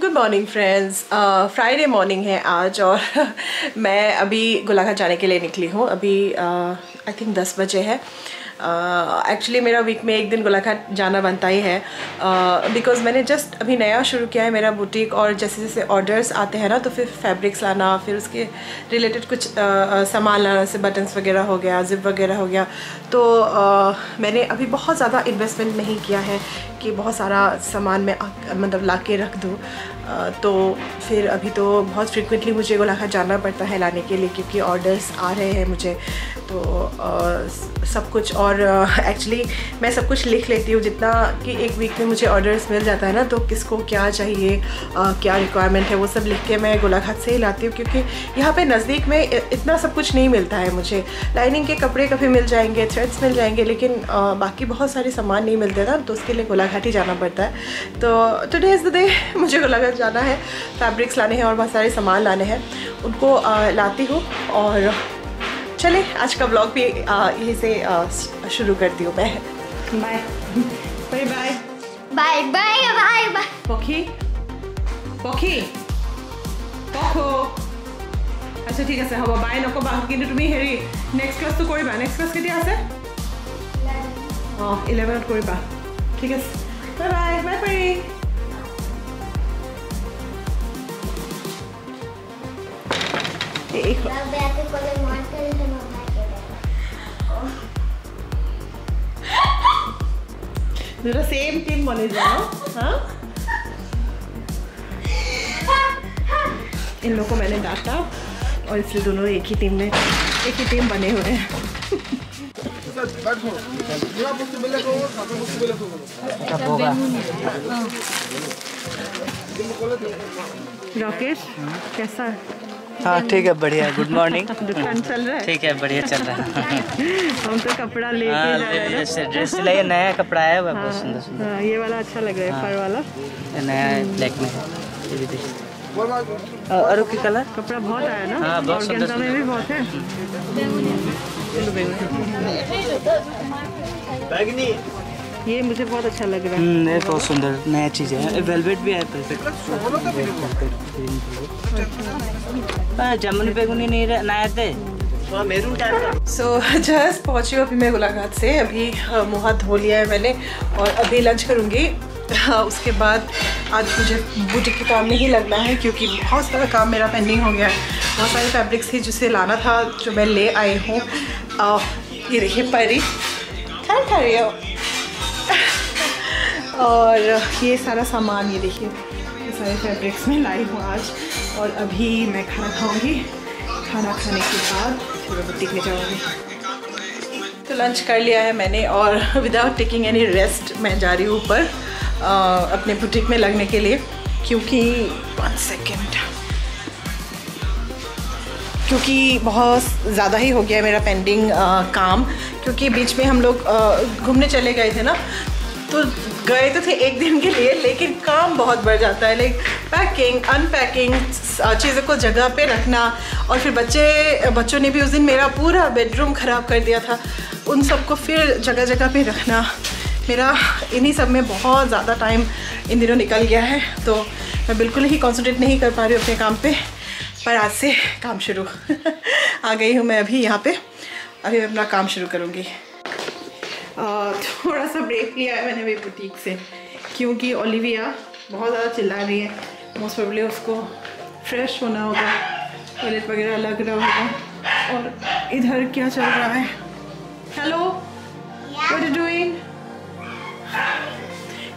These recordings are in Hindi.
Good morning friends Friday morning है आज और मैं अभी गोलाघाट जाने के लिए निकली हूँ। अभी आई थिंक दस बजे है। एक्चुअली uh, मेरा वीक में एक दिन गोलाघाट जाना बनता ही है। बिकॉज़ uh, मैंने जस्ट अभी नया शुरू किया है मेरा बुटीक और जैसे जैसे ऑर्डर्स आते हैं ना तो फिर फैब्रिक्स लाना फिर उसके रिलेटेड कुछ uh, सामान लाना जैसे बटन्स वगैरह हो गया जिप वगैरह हो गया। तो uh, मैंने अभी बहुत ज़्यादा इन्वेस्टमेंट नहीं किया है कि बहुत सारा सामान मैं मतलब ला के रख दूँ। तो फिर अभी तो बहुत फ्रिक्वेंटली मुझे गोलाघाट जाना पड़ता है लाने के लिए क्योंकि ऑर्डर्स आ रहे हैं मुझे। तो सब कुछ और एक्चुअली मैं सब कुछ लिख लेती हूँ। जितना कि एक वीक में मुझे ऑर्डर्स मिल जाता है ना तो किसको क्या चाहिए क्या रिक्वायरमेंट है, वो सब लिख के मैं गोलाघाट से ही लाती हूँ। क्योंकि यहाँ पे नज़दीक में इतना सब कुछ नहीं मिलता है मुझे। लाइनिंग के कपड़े कभी मिल जाएँगे थ्रेड्स मिल जाएँगे, लेकिन बाकी बहुत सारे सामान नहीं मिलते ना तो उसके लिए गोलाघाट ही जाना पड़ता है। तो टुडे इज़ द डे मुझे गोलाघाट जाना है फैब्रिक्स लाने हैं और बहुत सारे सामान लाने हैं उनको आ, लाती हूँ और चले आज का ब्लॉग भी यहीं से शुरू करती हूँ मैं bye bye bye bye bye bye bye পক্ষী পক্ষী পখো আচ্ছা ঠিক আছে হ'ব বাই নক'বা কিন্তু তুমি হেৰি নেক্সট ক্লাছটো কৰিবা নেক্সট ক্লাছ কেতিয়া আছে অঁ ইলেভেনত কৰিবা ঠিক আছে বাই বাই বাই পাৰি ಈಗ हाँ? इन लोगों को मैंने डांटा और इसलिए दोनों एक ही टीम में एक ही टीम बने हुए हैं। राकेश कैसा है? हाँ ठीक है बढ़िया गुड मॉर्निंग दुकान चल रहा है? ठीक है बढ़िया चल रहा है। हम तो कपड़ा हाँ जा रहे हैं। जैसे ड्रेस सिलाई नया कपड़ा हुआ है बहुत हाँ, सुंदर सुंदर। हाँ, ये वाला अच्छा लग रहा है फर वाला। ये नया ब्लैक में। ये भी देखिए और की कलर कपड़ा बहुत आया ना? हाँ, बहुत सुंदर, में भी बहुत है। ये मुझे बहुत अच्छा लग रहा है। हम्म ये बहुत सुंदर नया चीज़ है। वेलवेट भी है परफेक्ट हाँ। बेगुनी नहीं रह- ना आते मेरून सो जस्ट पहुँची हूँ अभी मैं गोलाघाट से। अभी अ, मुँह हाथ धो लिया है मैंने और अभी लंच करूँगी। हाँ, उसके बाद आज मुझे बुटीक के काम में ही लगना है क्योंकि बहुत सारा काम मेरा पेंडिंग हो गया है। बहुत सारे फैब्रिक्स थे जिसे लाना था जो मैं ले आई हूँ। ये देखिए परी। खाना खा रही हो और ये सारा सामान ये देखिए ये सारे फैब्रिक्स में लाई हूँ आज। और अभी मैं खाना खाऊँगी। खाना खाने के बाद थोड़ा बुटीक में जाऊँगी। तो लंच कर लिया है मैंने और विदाउट टेकिंग एनी रेस्ट मैं जा रही हूँ ऊपर अपने बुटीक में लगने के लिए। क्योंकि वन सेकेंड क्योंकि बहुत ज़्यादा ही हो गया है मेरा पेंडिंग आ, काम। क्योंकि बीच में हम लोग घूमने चले गए थे ना तो गए तो थे एक दिन के लिए, लेकिन काम बहुत बढ़ जाता है। लाइक पैकिंग अनपैकिंग चीज़ों को जगह पे रखना। और फिर बच्चे, बच्चों ने भी उस दिन मेरा पूरा बेडरूम ख़राब कर दिया था। उन सबको फिर जगह जगह पे रखना। मेरा, इन्हीं सब में बहुत ज़्यादा टाइम इन दिनों निकल गया है। तो मैं बिल्कुल ही कॉन्सनट्रेट नहीं कर पा रही अपने काम पे। पर आज से काम शुरू। आ गई हूँ मैं अभी यहाँ पे। अभी मैं अपना काम शुरू करूँगी। थोड़ा सा ब्रेक लिया है मैंने भी बुटीक से। क्योंकि ओलिविया बहुत ज़्यादा चिल्ला रही है। मोस्ट प्रॉब्ली उसको फ्रेश होना होगा। टॉयलेट वगैरह लग रहा होगा। और इधर क्या चल रहा है? हेलो वट इज़ डूइंग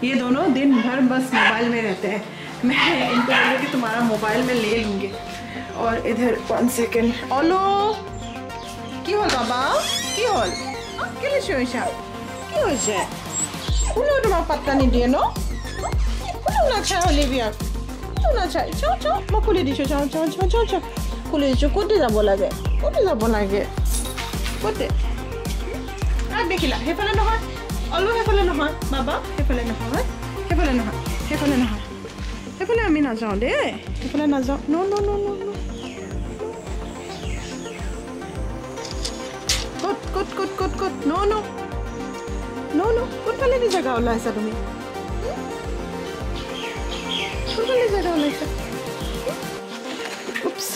ये दोनों दिन भर बस मोबाइल में रहते हैं। मैं इनको बोलूँ कि तुम्हारा मोबाइल में ले लूँगी। और इधर वन सेकेंड ओलो क्यों बाबा? क्यों? होल के शोशा কি হৈছে? কোনেও তোমাক পাত্তা নিদিয়ে ন? কোনেও নাচায় অলিভিয়াক? কোনেও নাচায় চাওঁ চাওঁ মই খুলি দিছোঁ চাওঁ চাওঁ চাওঁ চাওঁ চাওঁ। খুলি দিছোঁ ক'তে যাব লাগে? ক'তে যাব লাগে? ক'তে? দেখিলা সেইফালে নহয়। অলু সেইফালে নহয়। বাবা সেইফালে নহয়। সেইফালে নহয়। সেইফালে নহয়। সেইফালে আমি নাযাওঁ দেই সেইফালে নাযাওঁ। ন ন ন ন। ক'ত ক'ত ক'ত ক'ত ক'ত? ন ন। ನೋನು ಕುಂಟಲೇನೆ ಜಾಗ ಅವಲ್ಲ ಆಯ್ತಾ तुम्ही। कुंटलेने जागा होला ऐसा उप्स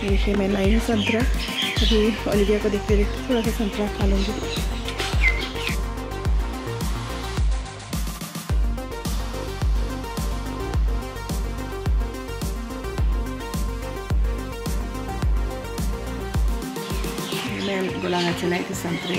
देखिए मैं लाई हूँ संतरा। अभी ओलिविया को देखते देखते थोड़ा सा संतरा खा लूँगी। मैं बुलाना चलाई थी संतरे।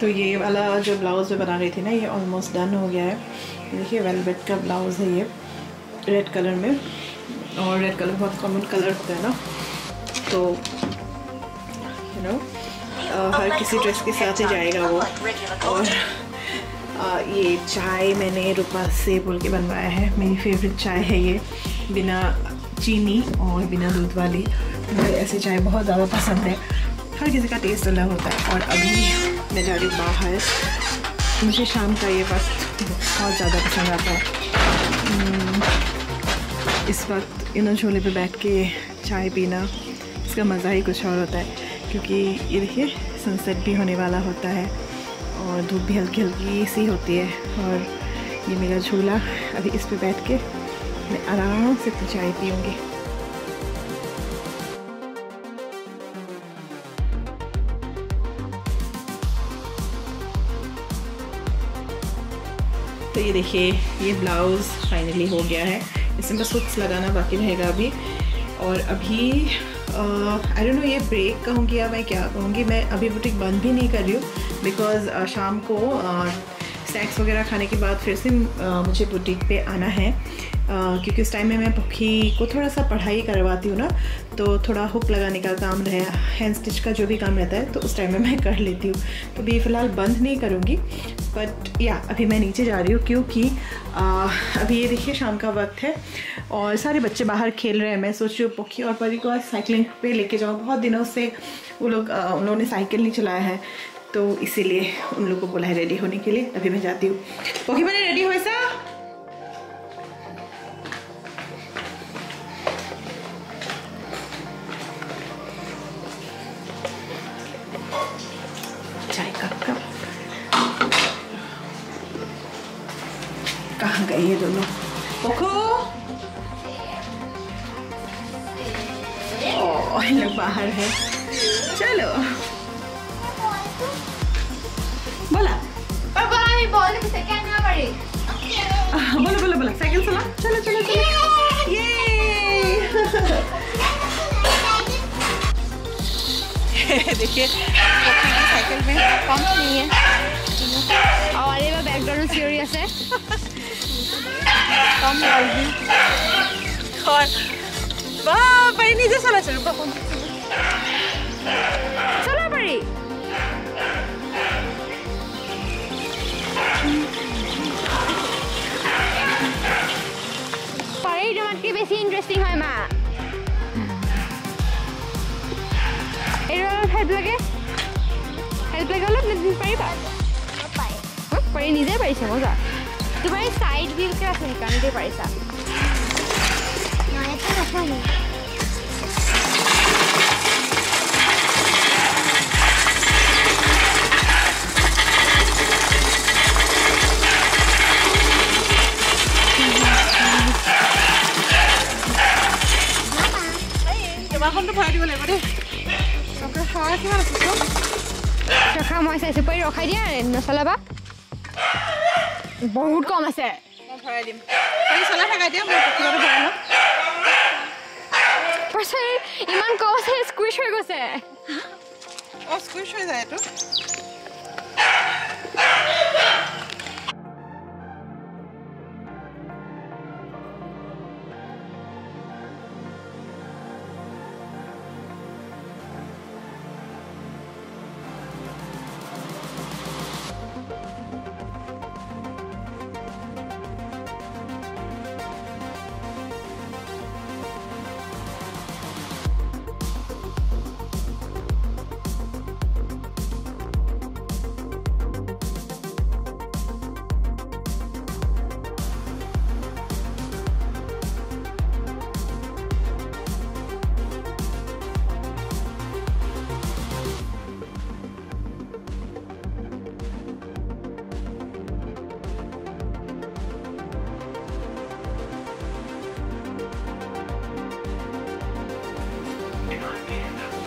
तो ये वाला जो ब्लाउज मैं बना रही थी ना ये ऑलमोस्ट डन हो गया है। देखिए वेलवेट का ब्लाउज है ये रेड कलर में। और रेड कलर बहुत कॉमन कलर होता है ना। तो यू नो हर किसी ड्रेस के साथ ही जाएगा वो। और आ, ये चाय मैंने रूपा से बोल के बनवाया है। मेरी फेवरेट चाय है ये बिना चीनी और बिना दूध वाली। मुझे ऐसी चाय बहुत ज़्यादा पसंद है। हर किसी का टेस्ट अलग होता है और अभी मैं जा रही हूँ। बाहर मुझे शाम का ये वक्त बहुत ज़्यादा पसंद आता है। हम्म, इस वक्त इन झोले पे बैठ के चाय पीना इसका मज़ा ही कुछ और होता है। क्योंकि ये देखिए सनसेट भी होने वाला होता है और धूप भी हल्की हल्की सी होती है और ये मेरा झूला अभी इस पे बैठ के मैं आराम से तो चाय पीऊँगी। तो ये देखिए, ये ब्लाउज़ फाइनली हो गया है। इसमें बस हुक्स लगाना बाकी रहेगा अभी। और अभी आई डोंट नो ये ब्रेक कहूँगी या मैं क्या कहूँगी, मैं अभी बुटीक बंद भी नहीं कर रही हूँ। बिकॉज़ शाम को स्नैक्स वगैरह खाने के बाद फिर से मुझे बुटीक पे आना है। क्योंकि उस टाइम में मैं पखी को थोड़ा सा पढ़ाई करवाती हूँ ना तो थोड़ा हुक लगाने का काम रहे हैंड स्टिच का जो भी काम रहता है तो उस टाइम में मैं कर लेती हूँ। तो अभी फ़िलहाल बंद नहीं करूँगी बट या अभी मैं नीचे जा रही हूँ क्योंकि आ, अभी ये देखिए शाम का वक्त है और सारे बच्चे बाहर खेल रहे हैं। मैं सोच रही हूँ पोखी और परी को साइकिलिंग पे लेके जाऊँ। बहुत दिनों से वो लोग आ, उन लोगों ने साइकिल नहीं चलाया है। तो इसीलिए उन लोगों को बोला है रेडी होने के लिए अभी मैं जाती हूँ। पोखी मैंने रेडी हो कप। कहाँ गए ये दोनों? ओह, ये बाहर है। चलो। ये बॉल को ना पड़े? बोलो बोलो बोलो साइकिल चला। चलो चलो चलो। ये देखिए साइकिल में कम नहीं है। और ये बैकग्राउंड सीरियस है। कम लाउडली और बाप भाई नीचे चला चलो बाप চমজা এই চাইড ভিউকে আছে নেকি কাৰণে পাৰিছা কেইবাখনটো ভৰাই দিব লাগিব দেই চৰা কিমান আছে ৰখা মই চাইছোঁ পাৰি ৰখাই দিয়া নচলাবা বহুত কম আছে। ইমান কম আছে স্কুইচ হৈ গৈছে।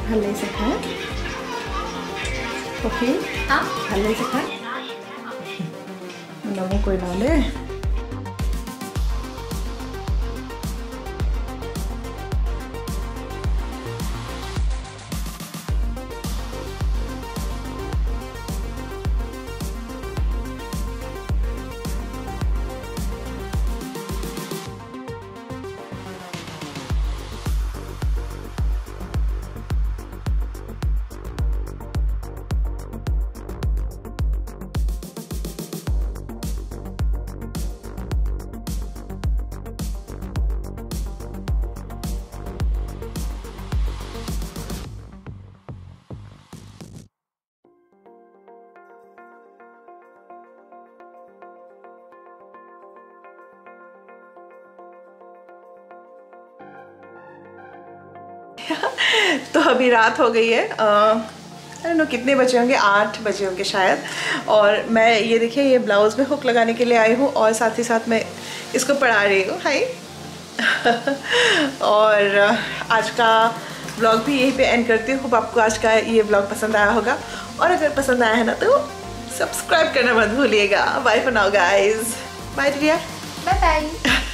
ভাল লাগিছে খাই? পখী ভাল লাগিছে খাই? নমো কৰিবা দেই तो अभी रात हो गई है। अरे नो कितने बजे होंगे, आठ बजे होंगे शायद। और मैं ये देखिए, ये ब्लाउज़ में हुक लगाने के लिए आई हूँ और साथ ही साथ मैं इसको पढ़ा रही हूँ। हाई और आज का ब्लॉग भी यहीं पे एंड करती हूँ। आपको आज का ये ब्लॉग पसंद आया होगा। और अगर पसंद आया है ना तो सब्सक्राइब करना मत भूलिएगा। Bye for now guys bye dear bye bye